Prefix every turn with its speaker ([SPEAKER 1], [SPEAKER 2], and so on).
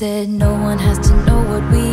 [SPEAKER 1] said no one has to know what we